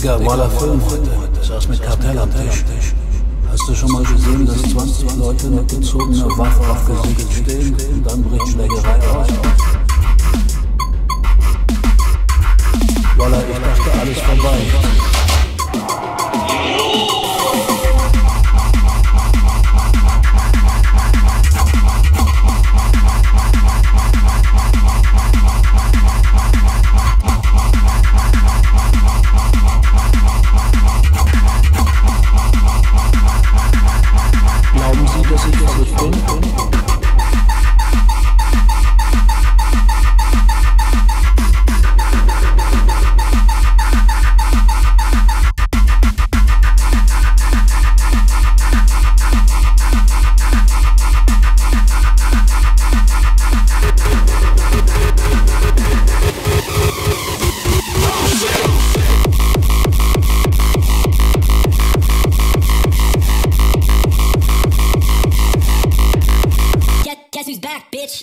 Digga, Walla Film heute. Saß mit Kartell am Tisch. Hast du schon mal gesehen, dass 20 Leute mit gezogener Waffe aufgesiegelt stehen und dann bricht Schlägerei aus? Bitch?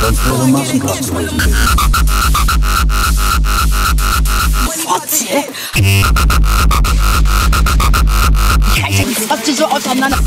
Sonst wäre Massenkraft gewesen. Fotze! Ich reiße die Fotze so auseinander.